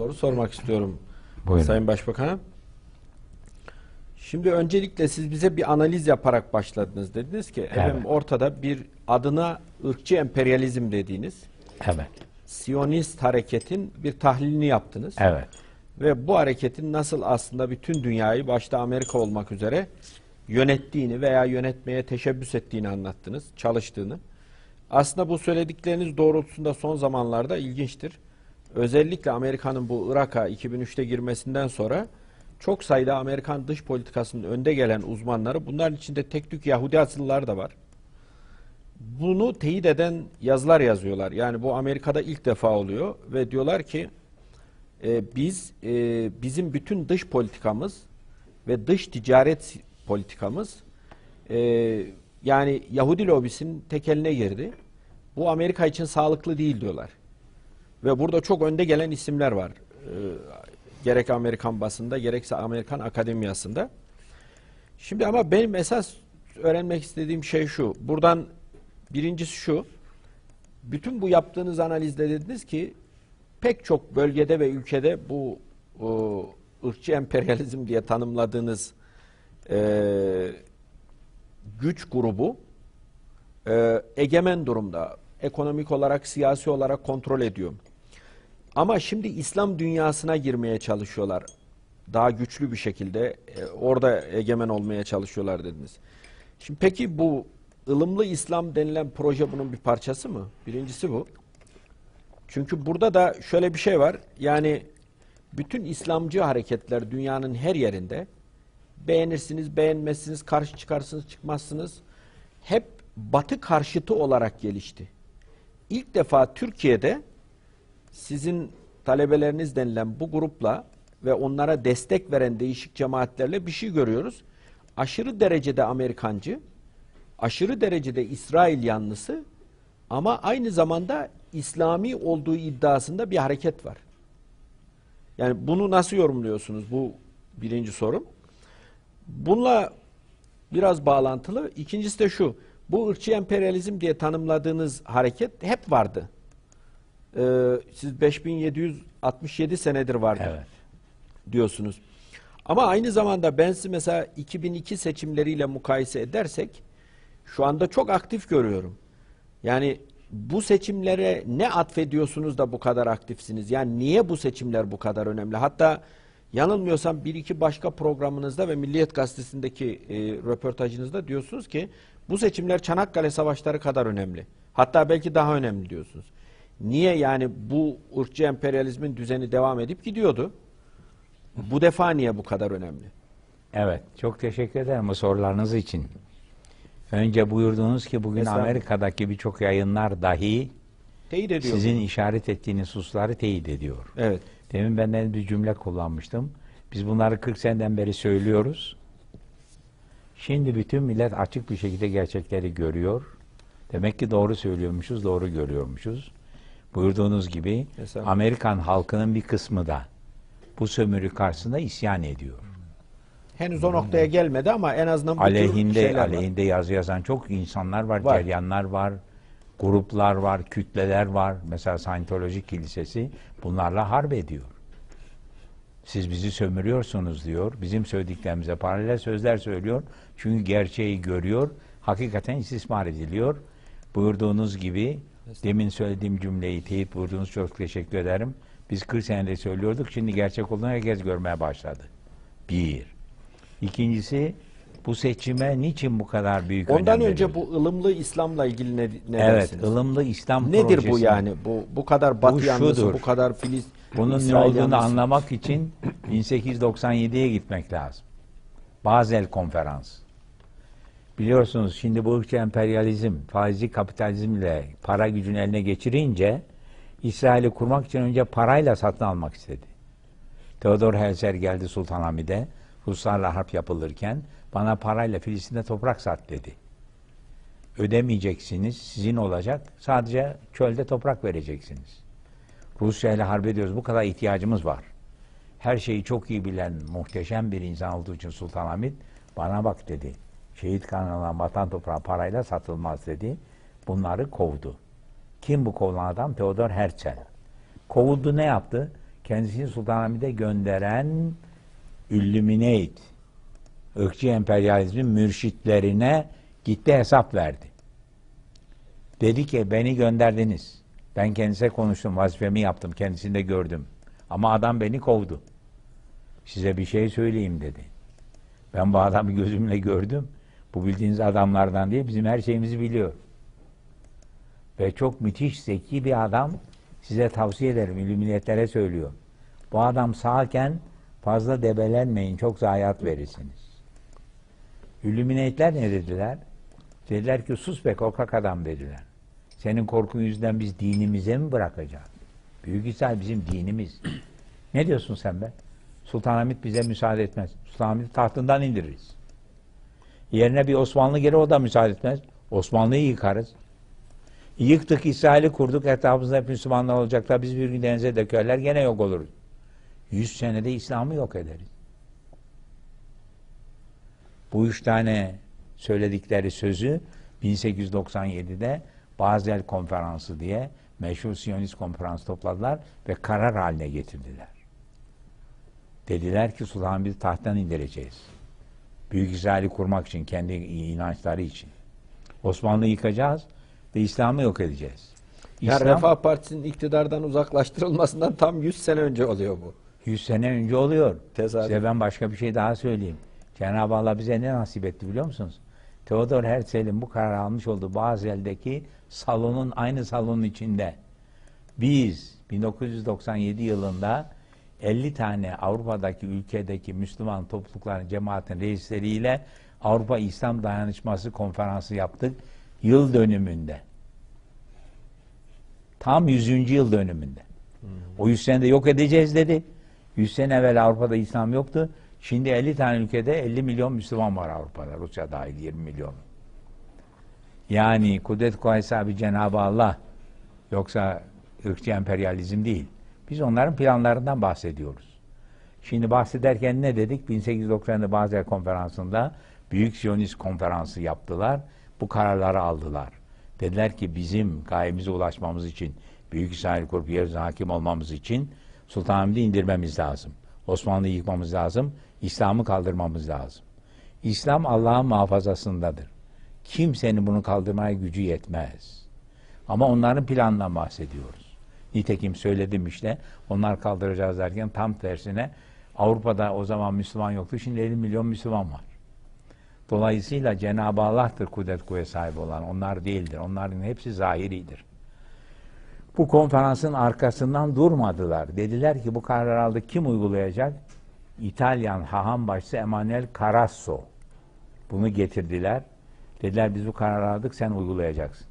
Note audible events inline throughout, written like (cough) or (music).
soru sormak istiyorum Buyurun. Sayın Başbakan'a. Şimdi öncelikle siz bize bir analiz yaparak başladınız. Dediniz ki efendim ortada bir adına ırkçı emperyalizm dediğiniz Evet. Siyonist hareketin bir tahlilini yaptınız. Evet. Ve bu hareketin nasıl aslında bütün dünyayı başta Amerika olmak üzere yönettiğini veya yönetmeye teşebbüs ettiğini anlattınız, çalıştığını. Aslında bu söyledikleriniz doğrultusunda son zamanlarda ilginçtir. Özellikle Amerika'nın bu Irak'a 2003'te girmesinden sonra çok sayıda Amerikan dış politikasının önde gelen uzmanları, bunların içinde tek tük Yahudi asıllılar da var. Bunu teyit eden yazılar yazıyorlar. Yani bu Amerika'da ilk defa oluyor ve diyorlar ki e, biz e, bizim bütün dış politikamız ve dış ticaret politikamız e, yani Yahudi lobisinin tek eline girdi. Bu Amerika için sağlıklı değil diyorlar. Ve burada çok önde gelen isimler var. E, gerek Amerikan basında gerekse Amerikan akademiyasında. Şimdi ama benim esas öğrenmek istediğim şey şu. Buradan birincisi şu. Bütün bu yaptığınız analizde dediniz ki pek çok bölgede ve ülkede bu o, ırkçı emperyalizm diye tanımladığınız e, güç grubu e, egemen durumda. Ekonomik olarak, siyasi olarak kontrol ediyor. Ama şimdi İslam dünyasına girmeye çalışıyorlar. Daha güçlü bir şekilde e, orada egemen olmaya çalışıyorlar dediniz. Şimdi peki bu ılımlı İslam denilen proje bunun bir parçası mı? Birincisi bu. Çünkü burada da şöyle bir şey var. Yani bütün İslamcı hareketler dünyanın her yerinde beğenirsiniz, beğenmezsiniz, karşı çıkarsınız, çıkmazsınız. Hep batı karşıtı olarak gelişti. İlk defa Türkiye'de sizin talebeleriniz denilen bu grupla ve onlara destek veren değişik cemaatlerle bir şey görüyoruz. Aşırı derecede Amerikancı, aşırı derecede İsrail yanlısı ama aynı zamanda İslami olduğu iddiasında bir hareket var. Yani bunu nasıl yorumluyorsunuz? Bu birinci sorum. Bununla biraz bağlantılı. İkincisi de şu. Bu ırkçı emperyalizm diye tanımladığınız hareket hep vardı. Ee, siz 5767 senedir vardı Evet. diyorsunuz. Ama aynı zamanda ben sizi mesela 2002 seçimleriyle mukayese edersek şu anda çok aktif görüyorum. Yani bu seçimlere ne atfediyorsunuz da bu kadar aktifsiniz? Yani niye bu seçimler bu kadar önemli? Hatta yanılmıyorsam bir iki başka programınızda ve Milliyet Gazetesi'ndeki e, röportajınızda diyorsunuz ki bu seçimler Çanakkale Savaşları kadar önemli. Hatta belki daha önemli diyorsunuz. Niye yani bu ırkçı emperyalizmin düzeni devam edip gidiyordu? Bu defa niye bu kadar önemli? Evet. Çok teşekkür ederim bu sorularınız için. Önce buyurdunuz ki bugün Estağfurullah. Amerika'daki birçok yayınlar dahi Teyit ediyor. sizin işaret ettiğiniz hususları teyit ediyor. Evet. Demin benden bir cümle kullanmıştım. Biz bunları 40 seneden beri söylüyoruz. Şimdi bütün millet açık bir şekilde gerçekleri görüyor. Demek ki doğru söylüyormuşuz, doğru görüyormuşuz. Buyurduğunuz gibi. Amerikan halkının bir kısmı da bu sömürü karşısında isyan ediyor. Henüz o noktaya gelmedi ama en azından bu tür aleyhinde var. aleyhinde yazı yazan çok insanlar var, Var. ceryanlar var, gruplar var, kütleler var. Mesela Scientology Kilisesi bunlarla harp ediyor. Siz bizi sömürüyorsunuz diyor. Bizim söylediklerimize paralel sözler söylüyor. Çünkü gerçeği görüyor. Hakikaten istismar ediliyor. Buyurduğunuz gibi demin söylediğim cümleyi teyit buyurduğunuz çok teşekkür ederim. Biz 40 senedir söylüyorduk. Şimdi gerçek olduğunu herkes görmeye başladı. Bir. İkincisi bu seçime niçin bu kadar büyük Ondan önem önce bu ılımlı İslam'la ilgili ne, ne Evet, dersiniz? ılımlı İslam Nedir bu projesi. yani? Bu bu kadar Batı Bu yanlısı, şudur. bu kadar Filiz Bunun ne İsrail olduğunu yanlısı. anlamak için (clears throat) 1897'ye gitmek lazım. Basel Konferans. Biliyorsunuz şimdi bu ırkçı emperyalizm, faizci kapitalizmle para gücünü eline geçirince İsrail'i kurmak için önce parayla satın almak istedi. Theodor Herzl geldi Sultanahmet'e Ruslarla harp yapılırken bana parayla Filistin'de toprak sat dedi. Ödemeyeceksiniz, sizin olacak. Sadece çölde toprak vereceksiniz. Rusya ile harp ediyoruz. Bu kadar ihtiyacımız var. Her şeyi çok iyi bilen muhteşem bir insan olduğu için Sultanahmet bana bak dedi. Şehit kanına vatan toprağı parayla satılmaz dedi. Bunları kovdu. Kim bu kovulan adam? Theodor Herzl. Kovuldu ne yaptı? kendisini Sultanahmet'e gönderen Illuminate, ırkçı emperyalizmin mürşitlerine gitti hesap verdi. Dedi ki beni gönderdiniz. Ben kendisine konuştum, vazifemi yaptım, kendisini de gördüm. Ama adam beni kovdu. Size bir şey söyleyeyim dedi. Ben bu adamı gözümle gördüm. Bu bildiğiniz adamlardan değil, bizim her şeyimizi biliyor. Ve çok müthiş, zeki bir adam. Size tavsiye ederim, illüminetlere söylüyor. Bu adam sağken fazla debelenmeyin, çok zayiat verirsiniz. Illüminatler ne dediler? Dediler ki sus be korkak adam dediler. Senin korkun yüzünden biz dinimize mi bırakacağız? Büyük İsa bizim dinimiz. (clears throat) ne diyorsun sen be? Sultanahmet bize müsaade etmez. Sultanahmet'i tahtından indiririz. Yerine bir Osmanlı gelir o da müsaade etmez. Osmanlı'yı yıkarız. Yıktık İsrail'i kurduk etrafımızda hep Müslümanlar olacaklar. Biz bir gün denize dökerler gene yok oluruz. Yüz senede İslam'ı yok ederiz. Bu üç tane söyledikleri sözü 1897'de Basel Konferansı diye meşhur Siyonist konferans topladılar ve karar haline getirdiler. Dediler ki Sultanahmet'i tahttan indireceğiz. Büyük İsrail'i kurmak için, kendi inançları için. Osmanlı'yı yıkacağız ve İslam'ı yok edeceğiz. Yani İslam- Refah Partisi'nin iktidardan uzaklaştırılmasından tam 100 sene önce oluyor bu. 100 sene önce oluyor. Tesadüf. Size ben başka bir şey daha söyleyeyim. Cenab-ı Allah bize ne nasip etti biliyor musunuz? Theodor Herzl'in bu karar almış olduğu Bazel'deki salonun aynı salonun içinde biz 1997 yılında 50 tane Avrupa'daki ülkedeki Müslüman toplulukların cemaatin reisleriyle Avrupa İslam Dayanışması konferansı yaptık yıl dönümünde. Tam 100. yıl dönümünde. O 100 senede yok edeceğiz dedi. 100 sene evvel Avrupa'da İslam yoktu. Şimdi 50 tane ülkede 50 milyon Müslüman var Avrupa'da. Rusya dahil 20 milyon. Yani kudret kuaysa bir Cenab-ı Allah yoksa ırkçı emperyalizm değil. Biz onların planlarından bahsediyoruz. Şimdi bahsederken ne dedik? 1890'da Basel konferansında Büyük Siyonist konferansı yaptılar. Bu kararları aldılar. Dediler ki bizim gayemize ulaşmamız için, Büyük İsrail kurup yeryüzüne hakim olmamız için Sultanahmet'i indirmemiz lazım. Osmanlı'yı yıkmamız lazım. İslam'ı kaldırmamız lazım. İslam Allah'ın muhafazasındadır. Kimsenin bunu kaldırmaya gücü yetmez. Ama onların planından bahsediyoruz. Nitekim söyledim işte. Onlar kaldıracağız derken tam tersine Avrupa'da o zaman Müslüman yoktu. Şimdi 50 milyon Müslüman var. Dolayısıyla Cenab-ı Allah'tır kudret kuvvet sahibi olan. Onlar değildir. Onların hepsi zahiridir. Bu konferansın arkasından durmadılar. Dediler ki bu karar aldı kim uygulayacak? İtalyan haham başçısı Emanuel Carasso. Bunu getirdiler. Dediler biz bu kararı aldık sen uygulayacaksın.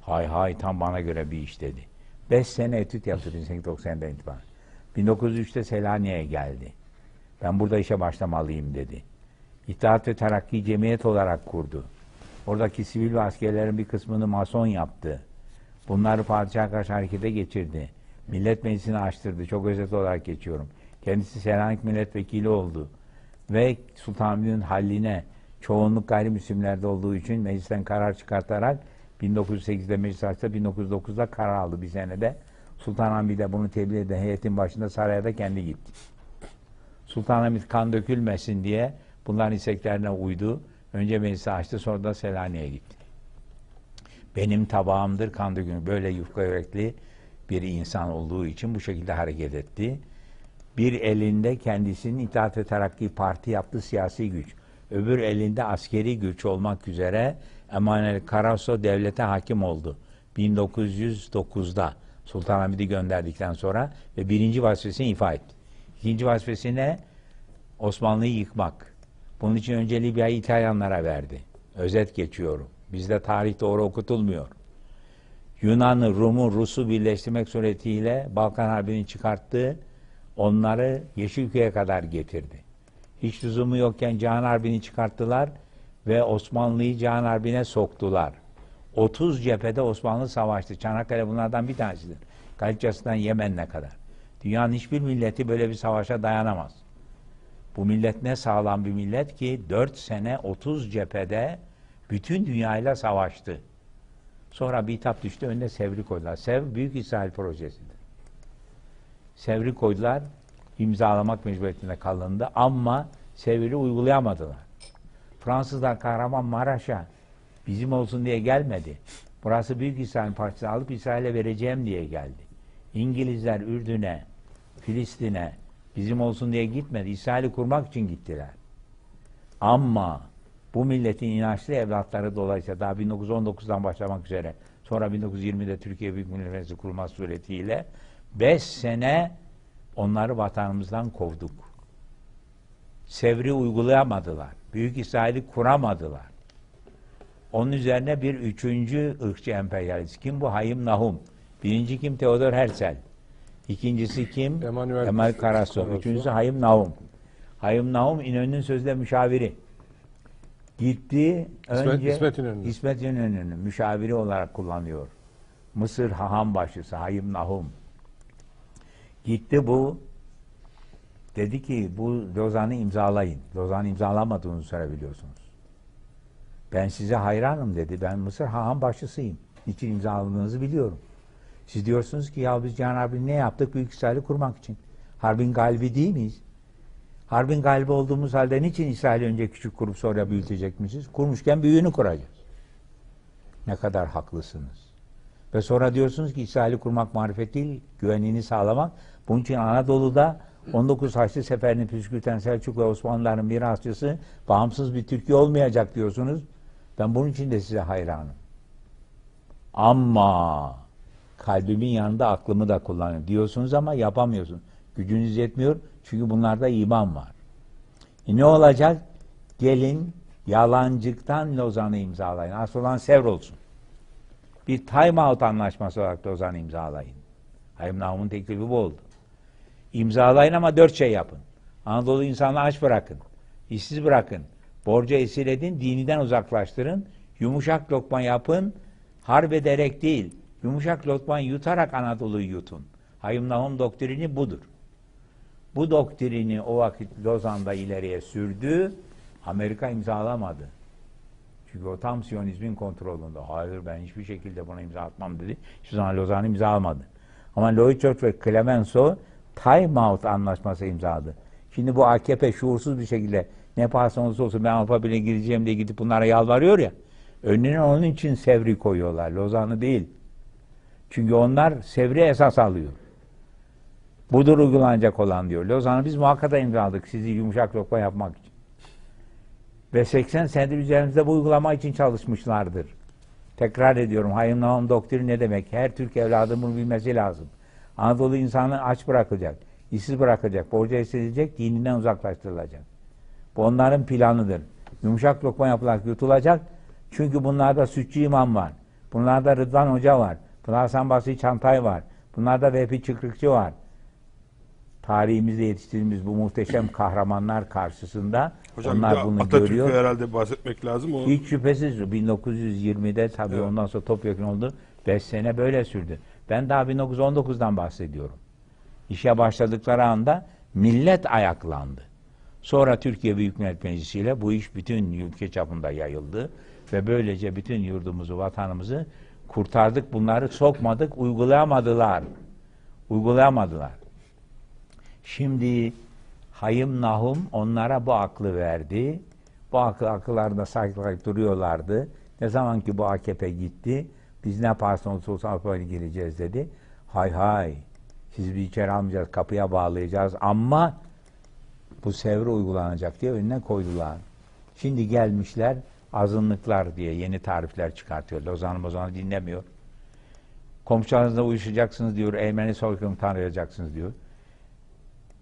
Hay hay tam bana göre bir iş dedi. Beş sene etüt yaptı 1890'dan itibaren. 1903'te Selanik'e geldi. Ben burada işe başlamalıyım dedi. İttihat ve Terakki Cemiyet olarak kurdu. Oradaki sivil ve askerlerin bir kısmını mason yaptı. Bunları padişaha karşı harekete geçirdi. Millet Meclisi'ni açtırdı. Çok özet olarak geçiyorum. Kendisi Selanik milletvekili oldu. Ve Sultanahmet'in halline çoğunluk gayrimüslimlerde olduğu için meclisten karar çıkartarak 1908'de meclis açtı, 1909'da karar aldı bir senede. Sultanahmet de bunu tebliğ eden heyetin başında saraya da kendi gitti. Sultanahmet kan dökülmesin diye bunların isteklerine uydu. Önce meclisi açtı sonra da Selanik'e gitti. Benim tabağımdır kan dökülür. Böyle yufka yürekli bir insan olduğu için bu şekilde hareket etti. Bir elinde kendisinin İttihat ve Terakki Parti yaptığı siyasi güç. Öbür elinde askeri güç olmak üzere Emanuel Carasso devlete hakim oldu. 1909'da Sultanahmet'i gönderdikten sonra ve birinci vazifesini ifa etti. İkinci vazifesine Osmanlı'yı yıkmak. Bunun için önce Libya'yı İtalyanlara verdi. Özet geçiyorum. Bizde tarih doğru okutulmuyor. Yunan'ı, Rum'u, Rus'u birleştirmek suretiyle Balkan Harbi'ni çıkarttı. Onları Yeşilköy'e kadar getirdi. Hiç lüzumu yokken Cihan Harbi'ni çıkarttılar ve Osmanlı'yı Cihan Harbi'ne soktular. 30 cephede Osmanlı savaştı. Çanakkale bunlardan bir tanesidir. Galicia'sından Yemen'e kadar. Dünyanın hiçbir milleti böyle bir savaşa dayanamaz. Bu millet ne sağlam bir millet ki 4 sene 30 cephede bütün dünyayla savaştı. Sonra bir hitap düştü önüne Sevr'i koydular. Sevr Büyük İsrail projesidir. Sevri koydular. imzalamak mecburiyetinde kalındı ama Sevr'i uygulayamadılar. Fransızlar Kahramanmaraş'a bizim olsun diye gelmedi. Burası Büyük İsrail parçası alıp İsrail'e vereceğim diye geldi. İngilizler Ürdün'e, Filistin'e bizim olsun diye gitmedi. İsrail'i kurmak için gittiler. Ama bu milletin inançlı evlatları dolayısıyla daha 1919'dan başlamak üzere sonra 1920'de Türkiye Büyük Millet Meclisi kurulması suretiyle 5 sene onları vatanımızdan kovduk. Sevri uygulayamadılar. Büyük İsrail'i kuramadılar. Onun üzerine bir üçüncü ırkçı emperyalist. Kim bu? Hayim Nahum. Birinci kim? Theodor Herzl. İkincisi kim? Emanuel Karasu. Karasu. Üçüncüsü Hayim Nahum. Hayim Nahum İnönü'nün sözde müşaviri. Gitti İsmet- önce İsmet İnönü. İsmet İnönü'nü müşaviri olarak kullanıyor. Mısır haham başısı Hayim Nahum. Gitti bu dedi ki bu Lozan'ı imzalayın. Lozan imzalamadığını söyleyebiliyorsunuz. Ben size hayranım dedi. Ben Mısır haham başısıyım. Niçin imzaladığınızı biliyorum. Siz diyorsunuz ki ya biz Harbi'ni ne yaptık? Büyük İsrail'i kurmak için. Harbin galibi değil miyiz? Harbin galibi olduğumuz halde niçin İsrail'i önce küçük kurup sonra büyütecekmişiz? Kurmuşken büyüğünü kuracağız. Ne kadar haklısınız. Ve sonra diyorsunuz ki İsrail'i kurmak marifet değil, güvenliğini sağlamak. Bunun için Anadolu'da 19 Haçlı Seferi'ni püskürten Selçuk ve Osmanlıların mirasçısı bağımsız bir Türkiye olmayacak diyorsunuz. Ben bunun için de size hayranım. Ama kalbimin yanında aklımı da kullanıyorum diyorsunuz ama yapamıyorsun. Gücünüz yetmiyor çünkü bunlarda iman var. E ne olacak? Gelin yalancıktan Lozan'ı imzalayın. Asıl olan Sevr olsun. Bir time out anlaşması olarak Lozan'ı imzalayın. Hayım Nahum'un teklifi bu oldu. İmzalayın ama dört şey yapın. Anadolu insanını aç bırakın. işsiz bırakın. Borca esir edin, diniden uzaklaştırın. Yumuşak lokma yapın. Harp ederek değil. Yumuşak lokma yutarak Anadolu'yu yutun. Hayım Nahum doktrini budur. Bu doktrini o vakit Lozan'da ileriye sürdü. Amerika imzalamadı. Çünkü o tam Siyonizmin kontrolünde. Hayır ben hiçbir şekilde buna imza atmam dedi. Hiçbir zaman Lozan imzalamadı. Ama Lloyd George ve Clemenceau time out anlaşması imzaladı. Şimdi bu AKP şuursuz bir şekilde ne pahasına olursa olsun ben Avrupa Birliği'ne gireceğim diye gidip bunlara yalvarıyor ya. Önüne onun için Sevr'i koyuyorlar. Lozan'ı değil. Çünkü onlar Sevr'i esas alıyor. Budur uygulanacak olan diyor. Lozan'ı biz muhakkak imzaladık sizi yumuşak lokma yapmak için. Ve 80 senedir üzerimizde bu uygulama için çalışmışlardır. Tekrar ediyorum. Hayım Nahum doktrini ne demek? Her Türk evladının bunu bilmesi lazım. Anadolu insanı aç bırakacak, işsiz bırakacak, borca esilecek, dininden uzaklaştırılacak. Bu onların planıdır. Yumuşak lokma yapılarak yutulacak. Çünkü bunlarda Sütçü İmam var. Bunlarda Rıdvan Hoca var. Bunlarda Hasan Basri Çantay var. Bunlarda Vehbi Çıkrıkçı var. Tarihimizde yetiştirdiğimiz bu muhteşem kahramanlar karşısında Hocam onlar bunu Atatürk'ü görüyor. herhalde bahsetmek lazım. O Hiç şüphesiz 1920'de tabii Evet. ondan sonra topyekun oldu. 5 sene böyle sürdü. Ben daha 1919'dan bahsediyorum. İşe başladıkları anda millet ayaklandı. Sonra Türkiye Büyük Millet Meclisi ile bu iş bütün ülke çapında yayıldı ve böylece bütün yurdumuzu, vatanımızı kurtardık. Bunları sokmadık, uygulayamadılar. Uygulayamadılar. Şimdi Hayım Nahum onlara bu aklı verdi. Bu aklı akıllarında saklayıp duruyorlardı. Ne zaman ki bu AKP gitti, biz ne yaparsan olsa olsa Avrupa'ya gireceğiz dedi. Hay hay, sizi bir içeri almayacağız, kapıya bağlayacağız ama bu sevre uygulanacak diye önüne koydular. Şimdi gelmişler azınlıklar diye yeni tarifler çıkartıyor. Lozan Bozan'ı dinlemiyor. Komşularınızla uyuşacaksınız diyor. Ermeni soykırım tanıyacaksınız diyor.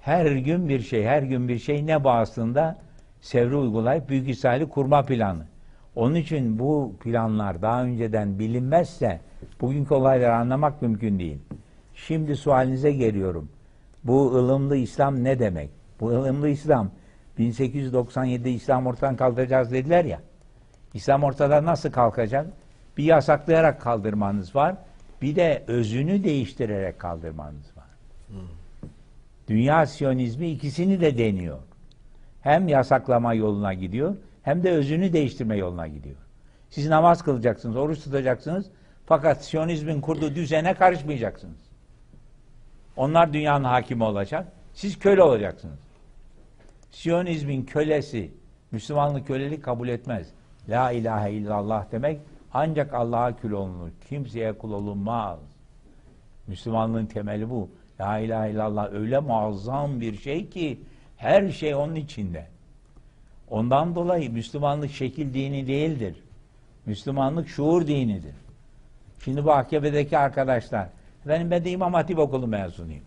Her gün bir şey, her gün bir şey ne bağısında sevri uygulayıp Büyük İsrail'i kurma planı. Onun için bu planlar daha önceden bilinmezse bugünkü olayları anlamak mümkün değil. Şimdi sualinize geliyorum. Bu ılımlı İslam ne demek? Bu ılımlı İslam 1897'de İslam ortadan kaldıracağız dediler ya. İslam ortadan nasıl kalkacak? Bir yasaklayarak kaldırmanız var. Bir de özünü değiştirerek kaldırmanız var. Dünya Siyonizmi ikisini de deniyor. Hem yasaklama yoluna gidiyor hem de özünü değiştirme yoluna gidiyor. Siz namaz kılacaksınız, oruç tutacaksınız fakat Siyonizmin kurduğu düzene karışmayacaksınız. Onlar dünyanın hakimi olacak. Siz köle olacaksınız. Siyonizmin kölesi, Müslümanlık kölelik kabul etmez. La ilahe illallah demek ancak Allah'a kul olunur. Kimseye kul olunmaz. Müslümanlığın temeli bu. La ilahe illallah öyle muazzam bir şey ki her şey onun içinde. Ondan dolayı Müslümanlık şekil dini değildir. Müslümanlık şuur dinidir. Şimdi bu AKP'deki arkadaşlar, benim ben de İmam Hatip okulu mezunuyum.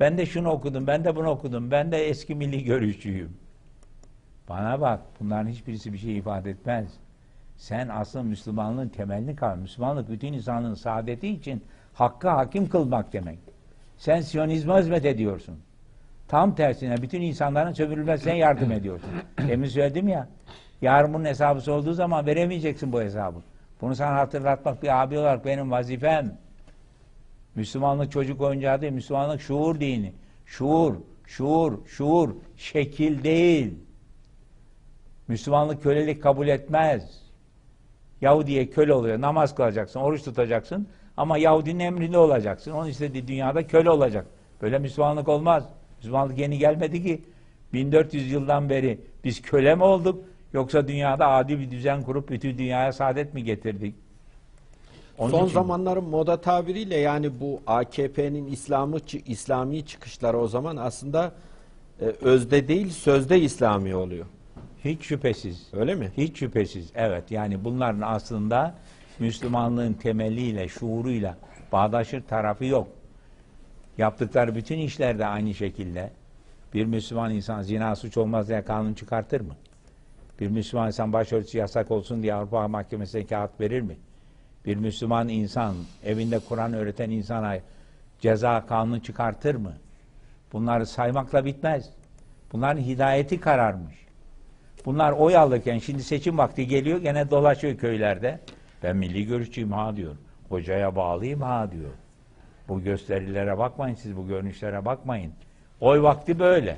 Ben de şunu okudum, ben de bunu okudum, ben de eski milli görüşçüyüm. Bana bak, bunların hiçbirisi bir şey ifade etmez. Sen asıl Müslümanlığın temelini kal. Müslümanlık bütün insanlığın saadeti için hakkı hakim kılmak demek. Sen Siyonizme hizmet ediyorsun. Tam tersine bütün insanların sömürülmesine yardım ediyorsun. Demin söyledim ya, yarın bunun hesabı olduğu zaman veremeyeceksin bu hesabı. Bunu sana hatırlatmak bir abi olarak benim vazifem. Müslümanlık çocuk oyuncağı değil, Müslümanlık şuur dini. Şuur, şuur, şuur, şekil değil. Müslümanlık kölelik kabul etmez. Yahudiye köle oluyor, namaz kılacaksın, oruç tutacaksın ama Yahudinin emrinde olacaksın. Onun istediği dünyada köle olacak. Böyle Müslümanlık olmaz. Müslümanlık yeni gelmedi ki. 1400 yıldan beri biz köle mi olduk yoksa dünyada adil bir düzen kurup bütün dünyaya saadet mi getirdik? Onun Son için- zamanların moda tabiriyle yani bu AKP'nin İslamı İslami çıkışları o zaman aslında e, özde değil sözde İslami oluyor. Hiç şüphesiz. Öyle mi? Hiç şüphesiz. Evet yani bunların aslında Müslümanlığın temeliyle, şuuruyla bağdaşır tarafı yok. Yaptıkları bütün işlerde aynı şekilde bir Müslüman insan zina suç olmaz diye kanun çıkartır mı? Bir Müslüman insan başörtüsü yasak olsun diye Avrupa Mahkemesi'ne kağıt verir mi? Bir Müslüman insan evinde Kur'an öğreten insana ceza kanunu çıkartır mı? Bunları saymakla bitmez. Bunların hidayeti kararmış. Bunlar oy alırken şimdi seçim vakti geliyor gene dolaşıyor köylerde. Ben milli görüşçüyüm ha diyor. Hocaya bağlıyım ha diyor. Bu gösterilere bakmayın siz bu görünüşlere bakmayın. Oy vakti böyle.